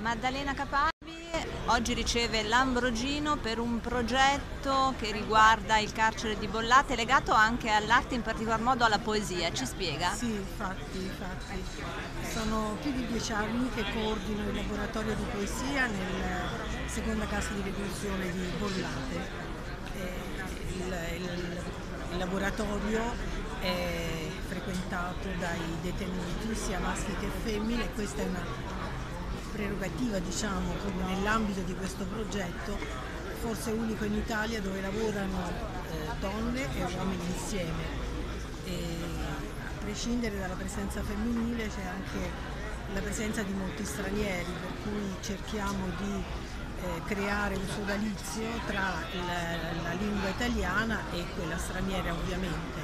Maddalena Capabi oggi riceve l'Ambrogino per un progetto che riguarda il carcere di Bollate legato anche all'arte, in particolar modo alla poesia. Ci spiega? Sì, infatti, infatti. Sono più di dieci anni che coordino il laboratorio di poesia nella seconda casa di reclusione di Bollate. Il, il, il laboratorio è frequentato dai detenuti sia maschi che femmine e questa è una prerogativa diciamo proprio nell'ambito di questo progetto forse unico in Italia dove lavorano eh, donne e uomini insieme. E a prescindere dalla presenza femminile c'è anche la presenza di molti stranieri per cui cerchiamo di eh, creare un sodalizio tra la, la, lingua italiana e quella straniera ovviamente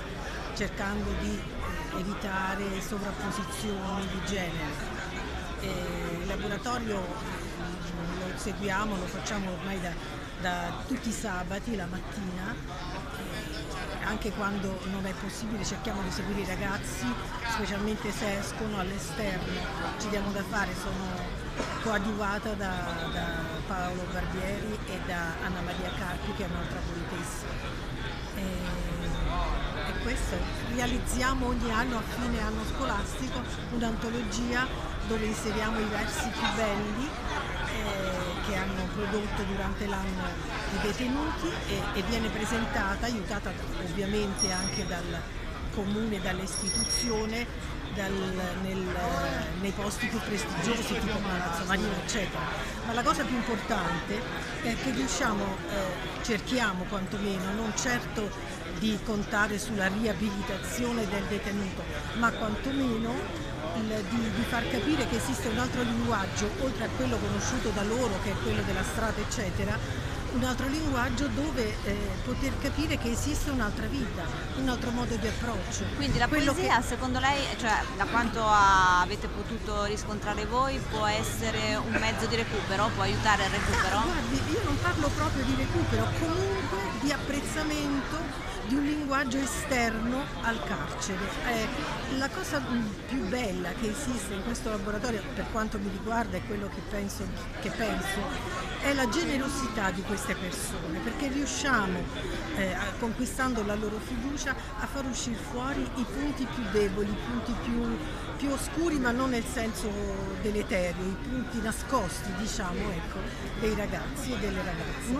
cercando di eh, evitare sovrapposizioni di genere il laboratorio lo seguiamo, lo facciamo ormai da, da tutti i sabati la mattina, anche quando non è possibile cerchiamo di seguire i ragazzi, specialmente se escono all'esterno, ci diamo da fare, sono coadiuvata da, da Paolo Barbieri e da Anna Maria Carpi che è un'altra poetessa. E, e questo, realizziamo ogni anno a fine anno scolastico un'antologia dove inseriamo i versi più belli eh, che hanno prodotto durante l'anno i detenuti e, e viene presentata, aiutata ovviamente anche dal comune, dall'istituzione, nei posti più prestigiosi tipo Palazzo Marino eccetera. Ma la cosa più importante è che riusciamo, eh, cerchiamo quantomeno, non certo di contare sulla riabilitazione del detenuto, ma quantomeno di, di, far capire che esiste un altro linguaggio, oltre a quello conosciuto da loro, che è quello della strada, eccetera, un altro linguaggio dove eh, poter capire che esiste un'altra vita, un altro modo di approccio. Quindi la Quello poesia, che... secondo lei, cioè, da quanto avete potuto riscontrare voi, può essere un mezzo di recupero, può aiutare al recupero? Ah, guardi, io non parlo proprio di recupero, comunque di apprezzamento di un linguaggio esterno al carcere. Eh, la cosa più bella che esiste in questo laboratorio, per quanto mi riguarda, è quello che penso, che penso è la generosità di queste persone, perché riusciamo, eh, conquistando la loro fiducia, a far uscire fuori i punti più deboli, i punti più, più oscuri, ma non nel senso deleterio, i punti nascosti, diciamo, ecco, dei ragazzi e delle ragazze.